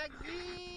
magazine.